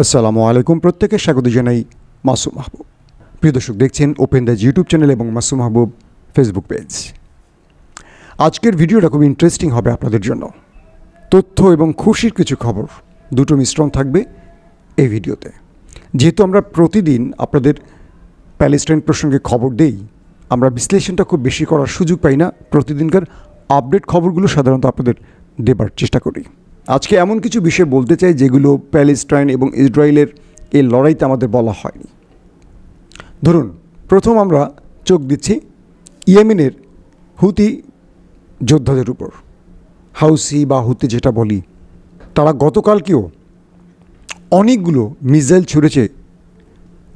আসসালামু আলাইকুম প্রত্যেকে স্বাগত জানাই মাসুম মাহবুব। প্রিয় দর্শক, দেখছেন ওপেন দ্য ইউটিউব চ্যানেল এবং মাসুম মাহবুব ফেসবুক পেজ আজকের ভিডিওটা খুব ইন্টারেস্টিং হবে আপনাদের জন্য। তথ্য এবং খুশির কিছু খবর, দুটো মিশ্রণ থাকবে এই ভিডিওতে। যেহেতু আমরা প্রতিদিন আপনাদের প্যালেস্টাইন প্রসঙ্গে খবর দেই, আমরা বিশ্লেষণটা খুব বেশি করার সুযোগ পাই না। প্রতিদিনকার আপডেট খবরগুলো সাধারণত আপনাদের দেবার চেষ্টা করি। আজকে এমন কিছু বিষয় বলতে চাই যেগুলো প্যালেস্টাইন এবং ইসরায়েলের এই লড়াইতে আমাদের বলা হয়নি। ধরুন, প্রথম আমরা চোখ দিচ্ছি ইয়েমেনের হুতি যোদ্ধাদের উপর। হাউসি বা হুতি যেটা বলি, তারা গতকালকেও অনেকগুলো মিসাইল ছুড়েছে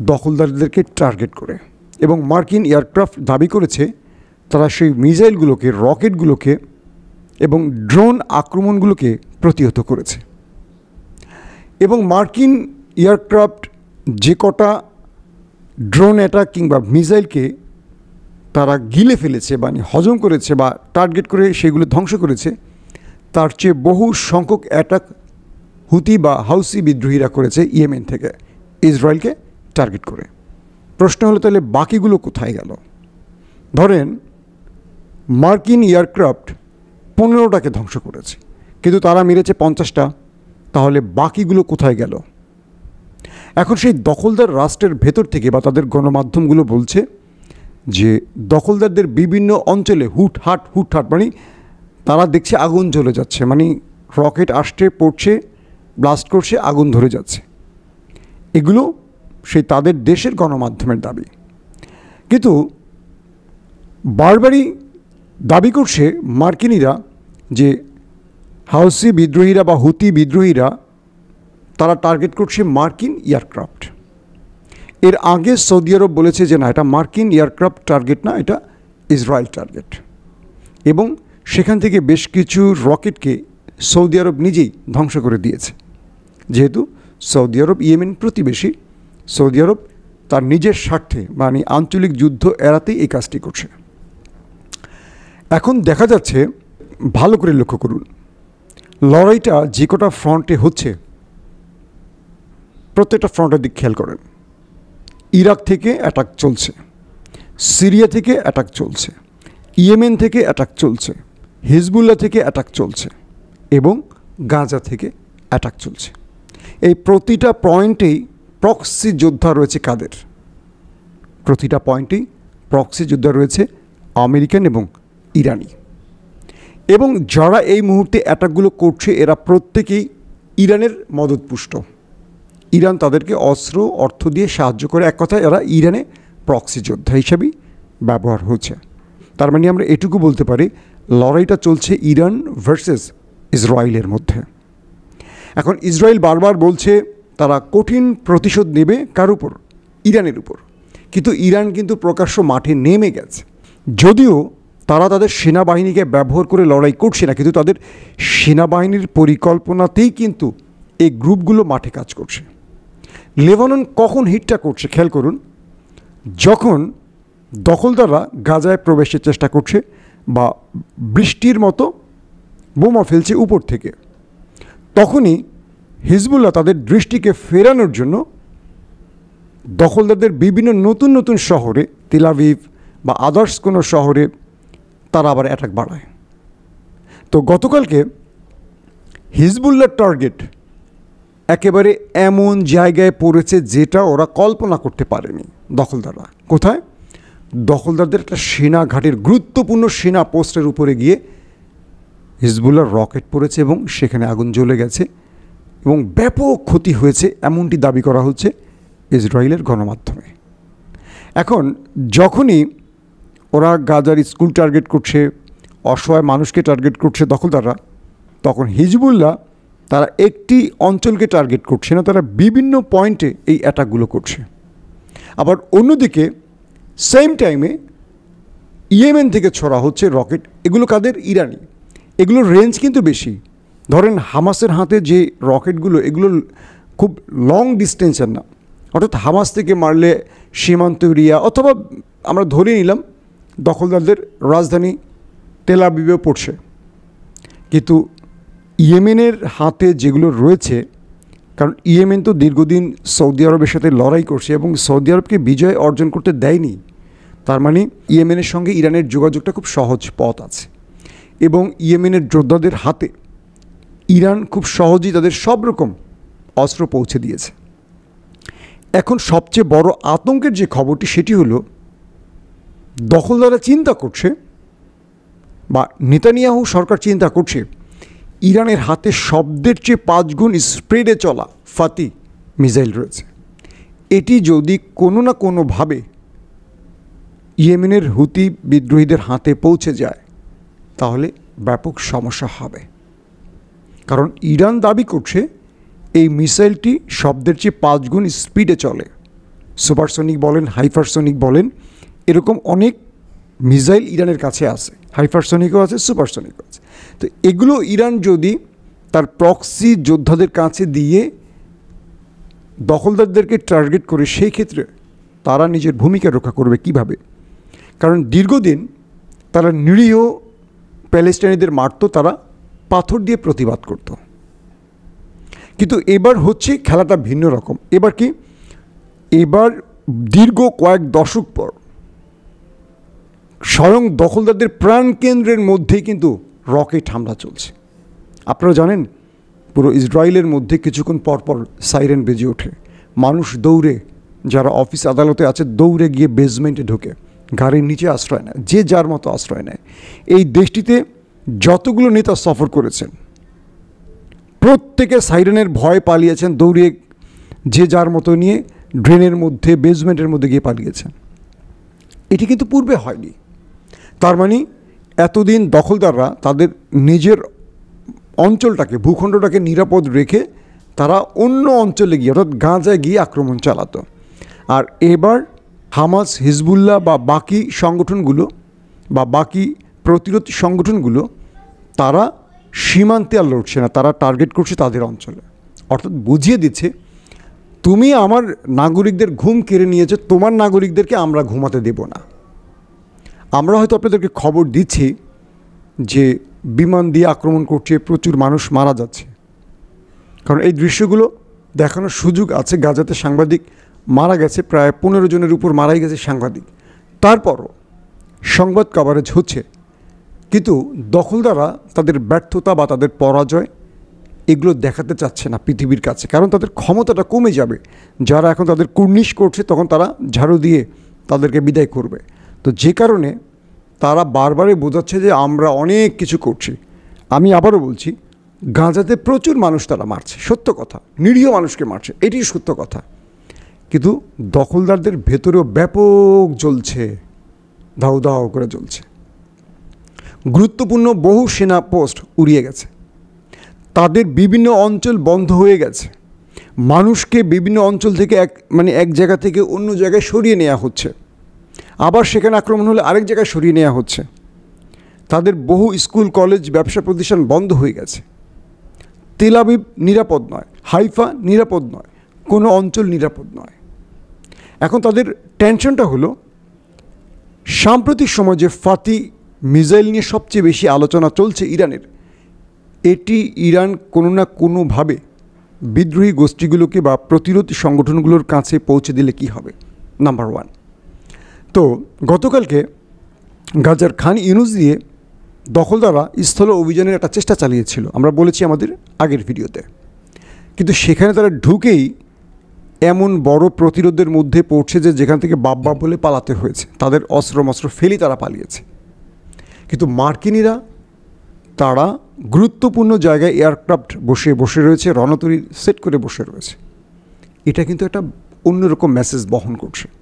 দখলদারদেরকে টার্গেট করে এবং মার্কিন এয়ারক্রাফট দাবি করেছে তারা সেই মিসাইলগুলোকে, রকেটগুলোকে এবং ড্রোন আক্রমণগুলোকে প্রতিহত করেছে। এবং মার্কিন এয়ারক্রাফট যে কটা ড্রোন অ্যাটাক কিংবা মিসাইলকে তারা গিলে ফেলেছে মানে হজম করেছে বা টার্গেট করে সেগুলো ধ্বংস করেছে, তার চেয়ে বহু সংখ্যক অ্যাটাক হুতি বা হাউসি বিদ্রোহীরা করেছে ইয়েমেন থেকে, ইসরায়েলকে টার্গেট করে। প্রশ্ন হলো তাহলে বাকিগুলো কোথায় গেল? ধরেন, মার্কিন এয়ারক্রাফট পনেরোটাকে ধ্বংস করেছে। কিন্তু তারা মেরেছে পঞ্চাশটা, তাহলে বাকিগুলো কোথায় গেল? এখন সেই দখলদার রাষ্ট্রের ভেতর থেকে বা তাদের গণমাধ্যমগুলো বলছে যে দখলদারদের বিভিন্ন অঞ্চলে হুটহাট হুটহাট মানে তারা দেখছে আগুন জ্বলে যাচ্ছে মানে রকেট আসছে, পড়ছে, ব্লাস্ট করছে, আগুন ধরে যাচ্ছে। এগুলো সেই তাদের দেশের গণমাধ্যমের দাবি। কিন্তু বারবারই দাবি করছে মার্কিনিরা যে হাউসি বিদ্রোহীরা বা হুতি বিদ্রোহীরা, তারা টার্গেট করছে মার্কিন এয়ারক্রাফট। এর আগে সৌদি আরব বলেছে যে না, এটা মার্কিন এয়ারক্রাফট টার্গেট না, এটা ইসরায়েল টার্গেট এবং সেখান থেকে বেশ কিছু রকেটকে সৌদি আরব নিজেই ধ্বংস করে দিয়েছে। যেহেতু সৌদি আরব ইয়েমেন প্রতিবেশী, সৌদি আরব তার নিজের স্বার্থে মানে আঞ্চলিক যুদ্ধ এড়াতেই এই কাজটি করছে। এখন দেখা যাচ্ছে, ভালো করে লক্ষ্য করুন। লড়াইটা যে কটা ফ্রন্টে হচ্ছে, প্রত্যেকটা ফ্রন্টের দিক খেয়াল করেন। ইরাক থেকে অ্যাটাক চলছে, সিরিয়া থেকে অ্যাটাক চলছে, ইয়েমেন থেকে অ্যাটাক চলছে, হিজবুল্লাহ থেকে অ্যাটাক চলছে এবং গাজা থেকে অ্যাটাক চলছে। এই প্রতিটা পয়েন্টেই প্রক্সি যোদ্ধা রয়েছে কাদের? প্রতিটা পয়েন্টেই প্রক্সি যোদ্ধা রয়েছে আমেরিকান এবং ইরানি। এবং যারা এই মুহূর্তে অ্যাটাকগুলো করছে, এরা প্রত্যেকেই ইরানের মদতপুষ্ট। ইরান তাদেরকে অস্ত্র, অর্থ দিয়ে সাহায্য করে। এক কথায় এরা ইরানে প্রক্সি যোদ্ধা হিসাবেই ব্যবহার হচ্ছে তার মানে আমরা এটুকু বলতে পারি, লড়াইটা চলছে ইরান ভার্সেস ইসরায়েলের মধ্যে। এখন ইসরায়েল বারবার বলছে, তারা কঠিন প্রতিশোধ নেবে কার উপর? ইরানের উপর। কিন্তু ইরান কিন্তু প্রকাশ্য মাঠে নেমে গেছে। যদিও তারা তাদের সেনাবাহিনীকে ব্যবহার করে লড়াই করছে না, কিন্তু তাদের সেনাবাহিনীর পরিকল্পনাতেই কিন্তু এই গ্রুপগুলো মাঠে কাজ করছে। লেবানন কখন হিটটা করছে খেয়াল করুন। যখন দখলদাররা গাজায় প্রবেশের চেষ্টা করছে বা বৃষ্টির মতো বোমা ফেলছে উপর থেকে, তখনই হিজবুল্লাহ তাদের দৃষ্টিকে ফেরানোর জন্য দখলদারদের বিভিন্ন নতুন নতুন শহরে তেলাভিভ বা আদার্স কোনো শহরে তারা আবার অ্যাটাক বাড়ায়। তো গতকালকে হিজবুল্লার টার্গেট একেবারে এমন জায়গায় পড়েছে যেটা ওরা কল্পনা করতে পারেনি দখলদাররা। কোথায়? দখলদারদের একটা সেনা ঘাটের গুরুত্বপূর্ণ সেনা পোস্টের উপরে গিয়ে হিজবুল্লার রকেট পড়েছে এবং সেখানে আগুন জ্বলে গেছে এবং ব্যাপক ক্ষতি হয়েছে এমনটি দাবি করা হচ্ছে ইসরায়েলের গণমাধ্যমে। এখন যখনই ওরা গাজার স্কুল টার্গেট করছে, অসহায় মানুষকে টার্গেট করছে দখলদাররা। তখন হিজবুল্লাহ তারা একটি অঞ্চলকে টার্গেট করছে না, তারা বিভিন্ন পয়েন্টে এই অ্যাটাকগুলো করছে। আবার অন্যদিকে সেম টাইমে ইয়েমেন থেকে ছড়া হচ্ছে রকেট এগুলো কাদের? ইরানি। এগুলোর রেঞ্জ কিন্তু বেশি। ধরেন হামাসের হাতে যে রকেটগুলো এগুলো খুব লং ডিস্টেন্সের না। অর্থাৎ হামাস থেকে মারলে সীমান্ত এরিয়া অথবা আমরা ধরে নিলাম দখলদারদের রাজধানী তেলাবিবে পড়ছে। কিন্তু ইয়েমেনের হাতে যেগুলো রয়েছে, কারণ ইয়েমেন তো দীর্ঘদিন সৌদি আরবের সাথে লড়াই করছে এবং সৌদি আরবকে বিজয় অর্জন করতে দেয়নি, তার মানে ইয়েমেনের সঙ্গে ইরানের যোগাযোগটা খুব সহজ পথ আছে। এবং ইয়েমেনের যোদ্ধাদের হাতে ইরান খুব সহজেই তাদের সব রকম অস্ত্র পৌঁছে দিয়েছে। এখন সবচেয়ে বড় আতঙ্কের যে খবরটি, সেটি হলো দখলদারা চিন্তা করছে বা নেতানিয়াহু সরকার চিন্তা করছে, ইরানের হাতে শব্দের চেয়ে পাঁচ গুণ স্প্রেডে চলা ফাতি মিসাইল রয়েছে। এটি যদি কোনো না কোনোভাবে ইয়েমেনের হুতি বিদ্রোহীদের হাতে পৌঁছে যায়, তাহলে ব্যাপক সমস্যা হবে। কারণ ইরান দাবি করছে, এই মিসাইলটি শব্দের চেয়ে পাঁচ গুণ স্পিডে চলে। সুপারসনিক বলেন, হাইপারসনিক বলেন এরকম অনেক মিসাইল ইরানের কাছে আছে, হাইপারসনিকও আছে, সুপারসনিকও আছে। তো এগুলো ইরান যদি তার প্রক্সি যোদ্ধাদের কাছে দিয়ে দখলদারদেরকে টার্গেট করে, সেই ক্ষেত্রে তারা নিজের ভূমিকা রক্ষা করবে কীভাবে? কারণ দীর্ঘদিন তারা নিরীহ প্যালেস্টাইনিদের মারত, তারা পাথর দিয়ে প্রতিবাদ করত। কিন্তু এবার হচ্ছে খেলাটা ভিন্ন রকম। এবার কি? এবার দীর্ঘ কয়েক দশক পর স্বয়ং দখলদারদের প্রাণকেন্দ্রের মধ্যেই কিন্তু রকেট হামলা চলছে। আপনারা জানেন, পুরো ইসরায়েলের মধ্যে কিছুক্ষণ পরপর সাইরেন বেজে ওঠে। মানুষ দৌড়ে, যারা অফিস আদালতে আছে, দৌড়ে গিয়ে বেসমেন্টে ঢোকে, গাড়ির নিচে আশ্রয় নেয়, যে যার মতো আশ্রয় নেয়। এই দেশটিতে যতগুলো নেতা সফর করেছেন, প্রত্যেকে সাইরেনের ভয় পালিয়েছেন, দৌড়িয়ে যে যার মতো নিয়ে ড্রেনের মধ্যে, বেসমেন্টের মধ্যে গিয়ে পালিয়েছেন। এটি কিন্তু পূর্বে হয়নি। তার মানে এতদিন দখলদাররা তাদের নিজের অঞ্চলটাকে, ভূখণ্ডটাকে নিরাপদ রেখে তারা অন্য অঞ্চলে গিয়ে, অর্থাৎ গাঁজায় গিয়ে আক্রমণ চালাতো। আর এবার হামাস, হিজবুল্লাহ বা বাকি সংগঠনগুলো বা বাকি প্রতিরোধ সংগঠনগুলো তারা সীমান্তে আর লড়ছে না, তারা টার্গেট করছে তাদের অঞ্চলে। অর্থাৎ বুঝিয়ে দিচ্ছে, তুমি আমার নাগরিকদের ঘুম কেড়ে নিয়েছো, তোমার নাগরিকদেরকে আমরা ঘুমাতে দেব না। আমরা হয়তো আপনাদেরকে খবর দিচ্ছি যে বিমান দিয়ে আক্রমণ করছে, প্রচুর মানুষ মারা যাচ্ছে। কারণ এই দৃশ্যগুলো দেখানোর সুযোগ আছে। গাজাতে সাংবাদিক মারা গেছে, প্রায় পনেরো জনের উপর মারাই গেছে সাংবাদিক। তারপরও সংবাদ কভারেজ হচ্ছে, কিন্তু দখলদারা তাদের ব্যর্থতা বা তাদের পরাজয় এগুলো দেখাতে চাচ্ছে না পৃথিবীর কাছে। কারণ তাদের ক্ষমতাটা কমে যাবে। যারা এখন তাদের কুর্নিশ করছে, তখন তারা ঝাড়ু দিয়ে তাদেরকে বিদায় করবে। তো যে কারণে তারা বারবারই বোঝাচ্ছে যে আমরা অনেক কিছু করছি। আমি আবারও বলছি, গাঁজাতে প্রচুর মানুষ তারা মারছে, সত্য কথা। নিরীহ মানুষকে মারছে এটি সত্য কথা। কিন্তু দখলদারদের ভেতরেও ব্যাপক জ্বলছে ধাউ ধাউ করে জ্বলছে। গুরুত্বপূর্ণ বহু সেনা পোস্ট উড়িয়ে গেছে। তাদের বিভিন্ন অঞ্চল বন্ধ হয়ে গেছে। মানুষকে বিভিন্ন অঞ্চল থেকে এক মানে এক জায়গা থেকে অন্য জায়গায় সরিয়ে নেওয়া হচ্ছে। আবার সেখানে আক্রমণ হলে আরেক জায়গায় সরিয়ে নেওয়া হচ্ছে। তাদের বহু স্কুল, কলেজ, ব্যবসা প্রতিষ্ঠান বন্ধ হয়ে গেছে। তেলাবিব নিরাপদ নয়, হাইফা নিরাপদ নয়, কোনো অঞ্চল নিরাপদ নয়। এখন তাদের টেনশনটা হলো, সাম্প্রতিক সময় যে ফাতি মিসাইল নিয়ে সবচেয়ে বেশি আলোচনা চলছে ইরানের, এটি ইরান কোনো না কোনোভাবে বিদ্রোহী গোষ্ঠীগুলোকে বা প্রতিরোধী সংগঠনগুলোর কাছে পৌঁছে দিলে কি হবে? নাম্বার ওয়ান তো গতকালকে গাজার খান ইউনুস দিয়ে দখলদাররা স্থল অভিযানের একটা চেষ্টা চালিয়েছিল। আমরা বলেছি আমাদের আগের ভিডিওতে। কিন্তু সেখানে তারা ঢুকেই এমন বড় প্রতিরোধের মধ্যে পড়ছে যে যেখান থেকে বাপ বলে পালাতে হয়েছে। তাদের অস্ত্র মস্ত্র ফেলি তারা পালিয়েছে। কিন্তু মার্কিনিরা তারা গুরুত্বপূর্ণ জায়গায় এয়ারক্রাফট বসে বসে রয়েছে, রণতরী সেট করে বসে রয়েছে। এটা কিন্তু একটা অন্যরকম মেসেজ বহন করছে।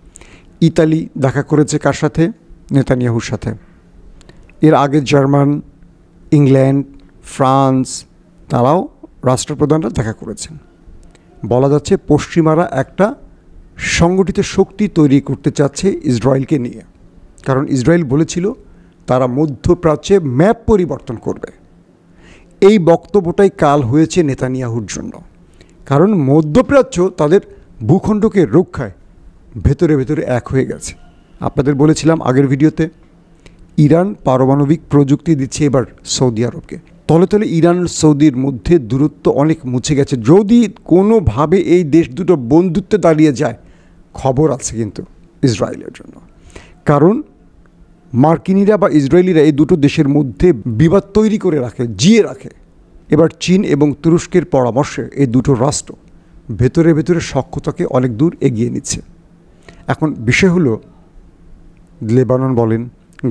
ইতালি দেখা করেছে কার সাথে? নেতানিয়াহুর সাথে। এর আগে জার্মান, ইংল্যান্ড, ফ্রান্স, তারাও রাষ্ট্রপ্রধানরা দেখা করেছেন। বলা যাচ্ছে পশ্চিমারা একটা সংগঠিত শক্তি তৈরি করতে চাচ্ছে ইসরায়েলকে নিয়ে। কারণ ইসরায়েল বলেছিল তারা মধ্যপ্রাচ্যে ম্যাপ পরিবর্তন করবে। এই বক্তব্যটাই কাল হয়েছে নেতানিয়াহুর জন্য। কারণ মধ্যপ্রাচ্য তাদের ভূখণ্ডকে রক্ষায়। ভেতরে ভেতরে এক হয়ে গেছে। আপনাদের বলেছিলাম আগের ভিডিওতে, ইরান পারমাণবিক প্রযুক্তি দিচ্ছে এবার সৌদি আরবকে। তলে তলে ইরান সৌদির মধ্যে দূরত্ব অনেক মুছে গেছে। যদি কোনোভাবে এই দেশ দুটো বন্ধুত্বে দাঁড়িয়ে যায়, খবর আছে কিন্তু ইসরায়েলের জন্য। কারণ মার্কিনিরা বা ইসরায়েলিরা এই দুটো দেশের মধ্যে বিবাদ তৈরি করে রাখে, জিয়ে রাখে। এবার চীন এবং তুরস্কের পরামর্শে এই দুটো রাষ্ট্র ভেতরে ভেতরে সক্ষতাকে অনেক দূর এগিয়ে নিচ্ছে। এখন বিষয় হলো, লেবানন বলেন,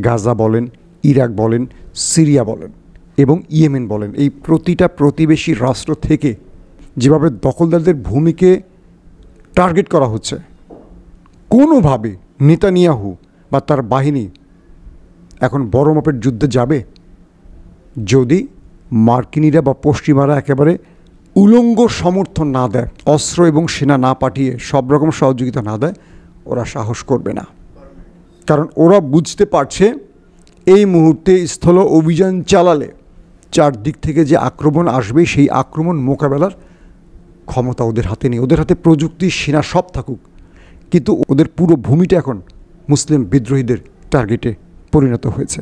গাজা বলেন, ইরাক বলেন, সিরিয়া বলেন এবং ইয়েমেন বলেন। এই প্রতিটা প্রতিবেশী রাষ্ট্র থেকে যেভাবে দখলদারদের ভূমিকে টার্গেট করা হচ্ছে, কোনোভাবে নেতানিয়াহু বা তার বাহিনী এখন বড় মাপের যুদ্ধে যাবে? যদি মার্কিনিরা বা পশ্চিমারা একেবারে উলঙ্গ সমর্থন না দেয়, অস্ত্র এবং সেনা না পাঠিয়ে সব রকম সহযোগিতা না দেয় ওরা সাহস করবে না। কারণ ওরা বুঝতে পারছে এই মুহূর্তে স্থল অভিযান চালালে চারদিক থেকে যে আক্রমণ আসবে, সেই আক্রমণ মোকাবেলার ক্ষমতা ওদের হাতে নেই। ওদের হাতে প্রযুক্তি, সেনা সব থাকুক। কিন্তু ওদের পুরো ভূমিটা এখন মুসলিম বিদ্রোহীদের টার্গেটে পরিণত হয়েছে।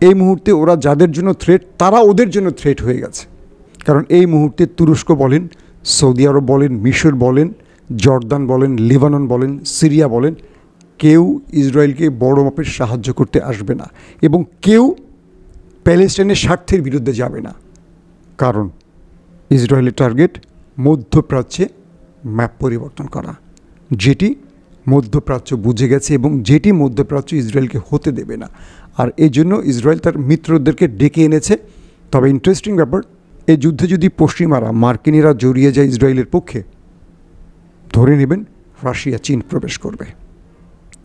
এই মুহূর্তে ওরা যাদের জন্য থ্রেট তারা ওদের জন্য থ্রেট হয়ে গেছে। কারণ এই মুহূর্তে তুরস্ক বলেন, সৌদি আরব বলেন, মিশর বলেন জর্দান বলেন, লেবানন বলেন, সিরিয়া বলেন, কেউ ইসরায়েলকে বড় মাপের সাহায্য করতে আসবে না এবং কেউ প্যালেস্টাইনের স্বার্থের বিরুদ্ধে যাবে না। কারণ ইসরায়েলের টার্গেট মধ্যপ্রাচ্যে ম্যাপ পরিবর্তন করা। যেটি মধ্যপ্রাচ্য বুঝে গেছে এবং যেটি মধ্যপ্রাচ্য ইসরায়েলকে হতে দেবে না। আর এই জন্য ইসরায়েল তার মিত্রদেরকে ডেকে এনেছে। তবে ইন্টারেস্টিং ব্যাপার, এই যুদ্ধে যদি পশ্চিমারা মার্কিনিরা জড়িয়ে যায় ইসরায়েলের পক্ষে ধরে নেবেন রাশিয়া, চীন প্রবেশ করবে।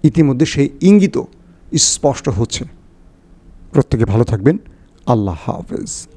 ইতিমধ্যে সেই ইঙ্গিত স্পষ্ট হচ্ছে। প্রত্যেকে ভালো থাকবেন। আল্লাহ হাফেজ।